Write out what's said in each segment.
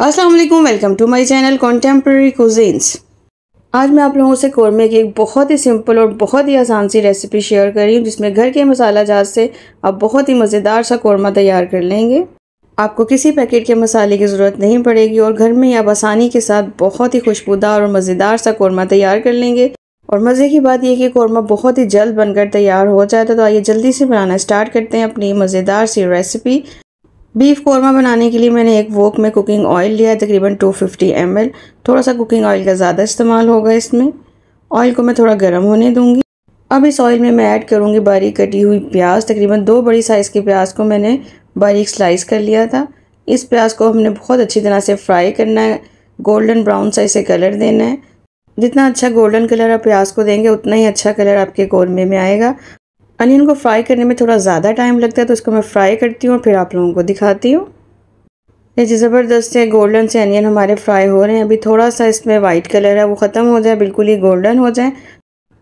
अस्सलाम वालेकुम to my channel contemporary cuisines आज मैं आप लोगों से कौरमे की एक बहुत ही सिंपल और बहुत ही आसान सी रेसिपी शेयर कर रही हूँ, जिसमें घर के मसाला जात से आप बहुत ही मज़ेदार सा कौरमा तैयार कर लेंगे। आपको किसी पैकेट के मसाले की ज़रूरत नहीं पड़ेगी और घर में आप आसानी के साथ बहुत ही खुशबूदार और मज़ेदार सा कौरमा तैयार कर लेंगे। और मज़े की बात यह कि कौरमा बहुत ही जल्द बनकर तैयार हो जाता है तो आइए जल्दी से बनाना स्टार्ट करते हैं अपनी मज़ेदार सी रेसिपी बीफ कौरमा बनाने के लिए मैंने एक वोक में कुकिंग ऑयल लिया है तकरीबन 250 फिफ्टी थोड़ा सा कुकिंग ऑयल का ज़्यादा इस्तेमाल होगा इसमें। ऑयल को मैं थोड़ा गर्म होने दूँगी। अब इस ऑयल में मैं ऐड करूँगी बारीक कटी हुई प्याज, तकरीबन दो बड़ी साइज़ के प्याज को मैंने बारीक स्लाइस कर लिया था। इस प्याज को हमने बहुत अच्छी तरह से फ्राई करना है। गोल्डन ब्राउन सा इसे कलर देना है। जितना अच्छा गोल्डन कलर आप प्याज को देंगे, उतना ही अच्छा कलर आपके कौरमे में आएगा। अनियन को फ्राई करने में थोड़ा ज़्यादा टाइम लगता है तो इसको मैं फ्राई करती हूँ फिर आप लोगों को दिखाती हूँ। ये जी ज़बरदस्त है, गोल्डन से अनियन हमारे फ्राई हो रहे हैं। अभी थोड़ा सा इसमें वाइट कलर है, वो ख़त्म हो जाए, बिल्कुल ही गोल्डन हो जाए।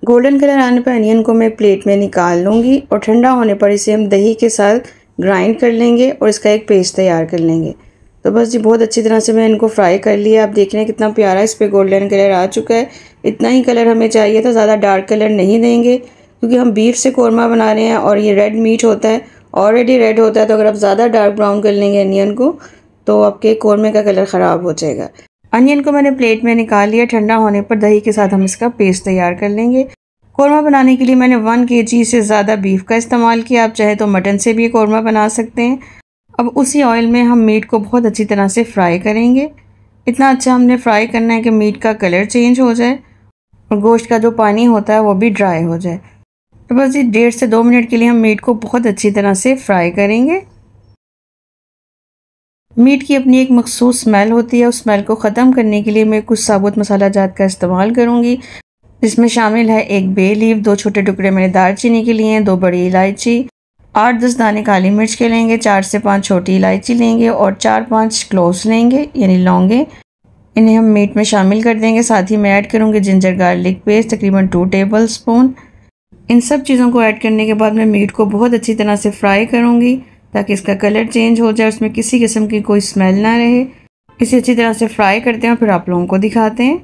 गोल्डन कलर आने पर अनियन को मैं प्लेट में निकाल लूँगी और ठंडा होने पर इसे हम दही के साथ ग्राइंड कर लेंगे और इसका एक पेस्ट तैयार कर लेंगे। तो बस जी, बहुत अच्छी तरह से मैं इनको फ्राई कर लिया। आप देख रहे हैं कितना प्यारा इस पर गोल्डन कलर आ चुका है। इतना ही कलर हमें चाहिए था, ज़्यादा डार्क कलर नहीं देंगे। क्योंकि हम बीफ से कौरमा बना रहे हैं और ये रेड मीट होता है। ऑलरेडी रेड होता है तो अगर आप ज़्यादा डार्क ब्राउन कर लेंगे अनियन को तो आपके कौरमे का कलर ख़राब हो जाएगा। अनियन को मैंने प्लेट में निकाल लिया, ठंडा होने पर दही के साथ हम इसका पेस्ट तैयार कर लेंगे। कौरमा बनाने के लिए मैंने वन के जी से ज़्यादा बीफ का इस्तेमाल किया। आप चाहे तो मटन से भी कौरमा बना सकते हैं। अब उसी ऑयल में हम मीट को बहुत अच्छी तरह से फ्राई करेंगे। इतना अच्छा हमने फ्राई करना है कि मीट का कलर चेंज हो जाए और गोश्त का जो पानी होता है वो भी ड्राई हो जाए। तो बस ये डेढ़ से दो मिनट के लिए हम मीट को बहुत अच्छी तरह से फ्राई करेंगे। मीट की अपनी एक मखसूस स्मेल होती है, उस स्मेल को ख़त्म करने के लिए मैं कुछ साबुत मसाला जात का इस्तेमाल करूँगी। जिसमें शामिल है एक बे लीव दो छोटे टुकड़े मैंने दालचीनी के लिए दो बड़ी इलायची, आठ दस दाने काली मिर्च के लेंगे, चार से पाँच छोटी इलायची लेंगे और चार पाँच क्लोव्स लेंगे, यानी लौंगे। इन्हें हम मीट में शामिल कर देंगे, साथ ही मैं ऐड करूँगी जिंजर गार्लिक पेस्ट तकरीबन टू टेबल स्पून इन सब चीज़ों को ऐड करने के बाद मैं मीट को बहुत अच्छी तरह से फ्राई करूँगी, ताकि इसका कलर चेंज हो जाए, उसमें किसी किस्म की कोई स्मेल ना रहे। इसे अच्छी तरह से फ्राई करते हैं और फिर आप लोगों को दिखाते हैं।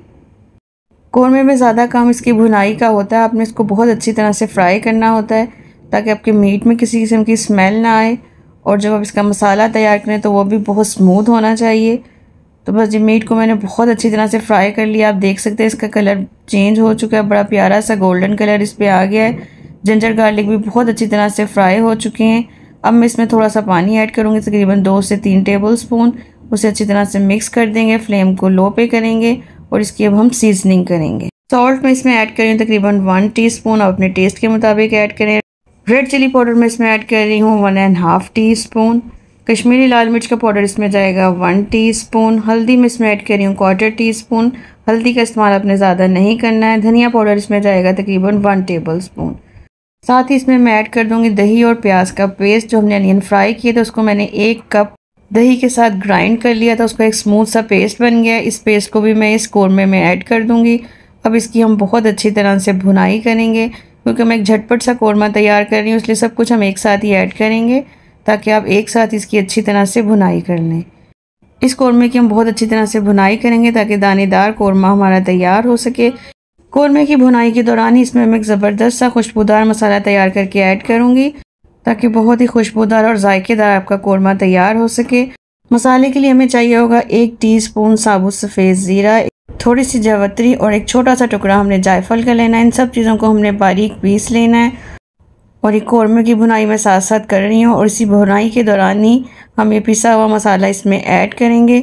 कौरमे में ज़्यादा काम इसकी भुनाई का होता है। आपने इसको बहुत अच्छी तरह से फ्राई करना होता है, ताकि आपके मीट में किसी किस्म की स्मेल ना आए। और जब आप इसका मसाला तैयार करें तो वो भी बहुत स्मूथ होना चाहिए। तो बस जी मीट को मैंने बहुत अच्छी तरह से फ्राई कर लिया। आप देख सकते हैं, इसका कलर चेंज हो चुका है, बड़ा प्यारा सा गोल्डन कलर इस पर आ गया है। जिंजर गार्लिक भी बहुत अच्छी तरह से फ्राई हो चुके हैं। अब मैं इसमें थोड़ा सा पानी ऐड करूँगी, तकरीबन दो से तीन टेबल स्पून उसे अच्छी तरह से मिक्स कर देंगे फ्लेम को लो पे करेंगे और इसकी अब हम सीजनिंग करेंगे। सॉल्ट में इसमें ऐड करें तकरीबन वन टी स्पून अपने टेस्ट के मुताबिक ऐड करें। रेड चिली पाउडर में इसमें ऐड कर रही हूँ one and half teaspoon Kashmiri लाल मिर्च का पाउडर इसमें जाएगा वन टीस्पून हल्दी में इसमें ऐड कर रही हूँ क्वार्टर टी स्पून हल्दी का इस्तेमाल आपने ज़्यादा नहीं करना है. धनिया पाउडर इसमें जाएगा तकरीबन वन टेबल स्पून साथ ही इसमें मैं ऐड कर दूँगी दही और प्याज का पेस्ट जो हमने अनियन फ्राई किए थे, उसको मैंने एक कप दही के साथ ग्राइंड कर लिया था, उसका एक स्मूथ सा पेस्ट बन गया इस पेस्ट को भी मैं इस कौरमे में ऐड कर दूँगी। अब इसकी हम बहुत अच्छी तरह से भुनाई करेंगे, क्योंकि मैं एक झटपट सा कौरमा तैयार कर रही हूँ, इसलिए सब कुछ हम एक साथ ही ऐड करेंगे। ताकि आप एक साथ इसकी अच्छी तरह से भुनाई कर लें। इस कौरमे की हम बहुत अच्छी तरह से भुनाई करेंगे ताकि दानेदार कौरमा हमारा तैयार हो सके। कौरमे की भुनाई के दौरान ही इसमें मैं एक ज़बरदस्त सा खुशबूदार मसाला तैयार करके ऐड करूँगी, ताकि बहुत ही खुशबूदार और जायकेदार आपका कौरमा तैयार हो सके। मसाले के लिए हमें चाहिए होगा एक टीस्पून साबुत सफ़ेद ज़ीरा, थोड़ी सी जावत्री और एक छोटा सा टुकड़ा हमने जायफल का लेना है। इन सब चीज़ों को हमने बारीक पीस लेना है। और एक कौरमे की बुनाई मैं साथ साथ कर रही हूँ और इसी बुनाई के दौरान ही हम ये पिसा हुआ मसाला इसमें ऐड करेंगे।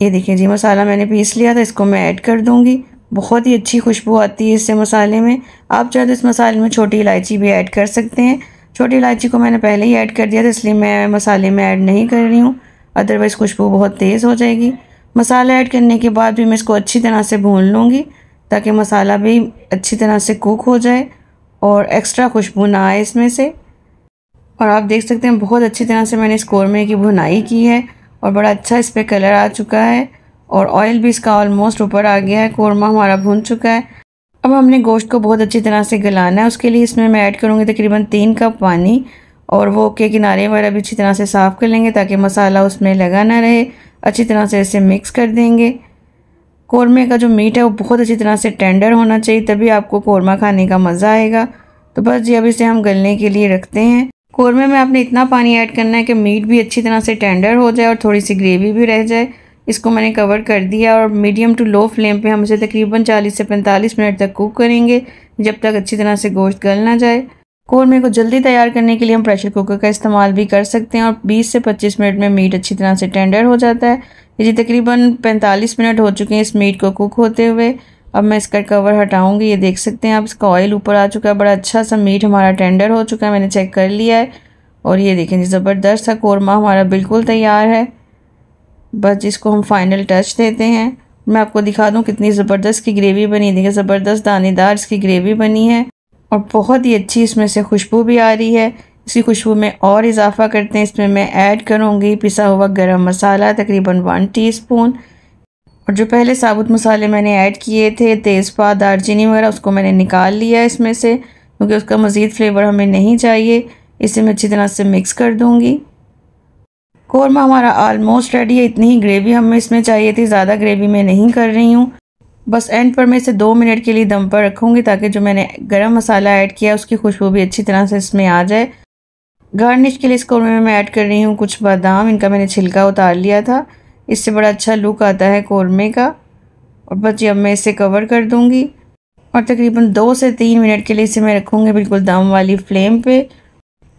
ये देखिए जी, मसाला मैंने पीस लिया था, इसको मैं ऐड कर दूँगी। बहुत ही अच्छी खुशबू आती है इससे मसाले में। आप चाहे तो इस मसाले में छोटी इलायची भी ऐड कर सकते हैं। छोटी इलायची को मैंने पहले ही ऐड कर दिया था, इसलिए मैं मसाले में ऐड नहीं कर रही हूँ। अदरवाइज़ खुशबू बहुत तेज़ हो जाएगी। मसाला ऐड करने के बाद भी मैं इसको अच्छी तरह से भून लूँगी, ताकि मसाला भी अच्छी तरह से कुक हो जाए। और एक्स्ट्रा खुशबू ना आए इसमें से। और आप देख सकते हैं, बहुत अच्छी तरह से मैंने इस कौरमे की भुनाई की है और बड़ा अच्छा इस पर कलर आ चुका है और ऑयल भी इसका ऑलमोस्ट ऊपर आ गया है, कौरमा हमारा भुन चुका है। अब हमने गोश्त को बहुत अच्छी तरह से गलाना है, उसके लिए इसमें मैं ऐड करूँगी तकरीबन तीन कप पानी और वो के किनारे वगैरह भी अच्छी तरह से साफ़ कर लेंगे ताकि मसाला उसमें लगा ना रहे, अच्छी तरह से इसे मिक्स कर देंगे। कौरमे का जो मीट है वो बहुत अच्छी तरह से टेंडर होना चाहिए, तभी आपको कौरमा खाने का मज़ा आएगा। तो बस जी, अब इसे हम गलने के लिए रखते हैं। कौरमे में आपने इतना पानी ऐड करना है कि मीट भी अच्छी तरह से टेंडर हो जाए और थोड़ी सी ग्रेवी भी रह जाए। इसको मैंने कवर कर दिया और मीडियम टू लो फ्लेम पे हम इसे तकरीबन 40 से 45 मिनट तक कुक करेंगे, जब तक अच्छी तरह से गोश्त गल ना जाए। कौरमे को जल्दी तैयार करने के लिए हम प्रेशर कुकर का इस्तेमाल भी कर सकते हैं और 20 से 25 मिनट में मीट अच्छी तरह से टेंडर हो जाता है। ये तकरीबन 45 मिनट हो चुके हैं इस मीट को कुक होते हुए। अब मैं इसका कवर हटाऊँगी। ये देख सकते हैं आप, इसका ऑयल ऊपर आ चुका है। बड़ा अच्छा सा मीट हमारा टेंडर हो चुका है। मैंने चेक कर लिया है। और ये देखें जी, ज़बरदस्त सा कौरमा हमारा बिल्कुल तैयार है। बस जिसको हम फाइनल टच देते हैं। मैं आपको दिखा दूँ कितनी ज़बरदस्त की ग्रेवी बनी। देखिए, ज़बरदस्त दानेदार इसकी ग्रेवी बनी है। और बहुत ही अच्छी इसमें से खुशबू भी आ रही है। इसकी खुशबू में और इजाफा करते हैं। इसमें मैं ऐड करूँगी पिसा हुआ गरम मसाला, तकरीबन वन टीस्पून और जो पहले साबुत मसाले मैंने ऐड किए थे, तेज़पात दारचीनी वगैरह, उसको मैंने निकाल लिया इसमें से, क्योंकि उसका मज़ीद फ्लेवर हमें नहीं चाहिए। इसे मैं अच्छी तरह से मिक्स कर दूँगी। कौरमा हमारा आलमोस्ट रेडी है। इतनी ही ग्रेवी हमें इसमें चाहिए थी, ज़्यादा ग्रेवी मैं नहीं कर रही हूँ। बस एंड पर मैं इसे दो मिनट के लिए दम पर रखूँगी, ताकि जो मैंने गरम मसाला ऐड किया, उसकी खुशबू भी अच्छी तरह से इसमें आ जाए। गार्निश के लिए इस कौरमे में मैं ऐड कर रही हूँ कुछ बादाम। इनका मैंने छिलका उतार लिया था। इससे बड़ा अच्छा लुक आता है कौरमे का। और बस अब मैं इसे कवर कर दूँगी। और तकरीबन दो से तीन मिनट के लिए इसे मैं रखूँगी बिल्कुल दम वाली फ्लेम पे,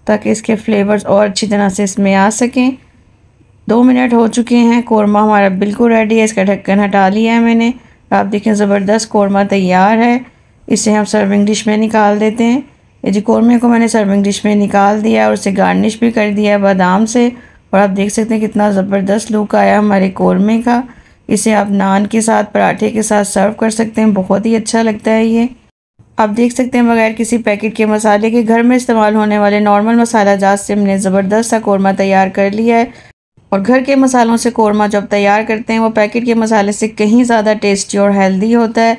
ताकि इसके फ्लेवर्स और अच्छी तरह से इसमें आ सकें। दो मिनट हो चुके हैं। कौरमा हमारा बिल्कुल रेडी है। इसका ढक्कन हटा लिया है मैंने। आप देखें, ज़बरदस्त कौरमा तैयार है। इसे हम सर्विंग डिश में निकाल देते हैं। ये जी कौरमे को मैंने सर्विंग डिश में निकाल दिया और उसे गार्निश भी कर दिया है बादाम से। और आप देख सकते हैं कितना ज़बरदस्त लुक आया हमारे कौरमे का। इसे आप नान के साथ, पराठे के साथ सर्व कर सकते हैं। बहुत ही अच्छा लगता है ये। आप देख सकते हैं बगैर किसी पैकेट के मसाले के घर में इस्तेमाल होने वाले नॉर्मल मसाला जात से हमने ज़बरदस्त सा कौरमा तैयार कर लिया है। और घर के मसालों से कौरमा जब तैयार करते हैं, वो पैकेट के मसाले से कहीं ज़्यादा टेस्टी और हेल्दी होता है।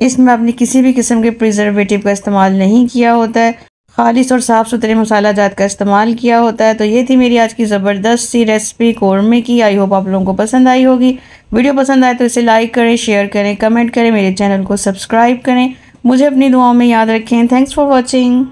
इसमें आपने किसी भी किस्म के प्रिजर्वेटिव का इस्तेमाल नहीं किया होता है। खालिश और साफ़ सुथरे मसाला जात का इस्तेमाल किया होता है। तो ये थी मेरी आज की ज़बरदस्त सी रेसिपी कौरमे की। आई होप आप लोगों को पसंद आई होगी। वीडियो पसंद आए तो इसे लाइक करें शेयर करें कमेंट करें, मेरे चैनल को सब्सक्राइब करें। मुझे अपनी दुआओं में याद रखें। Thanks for watching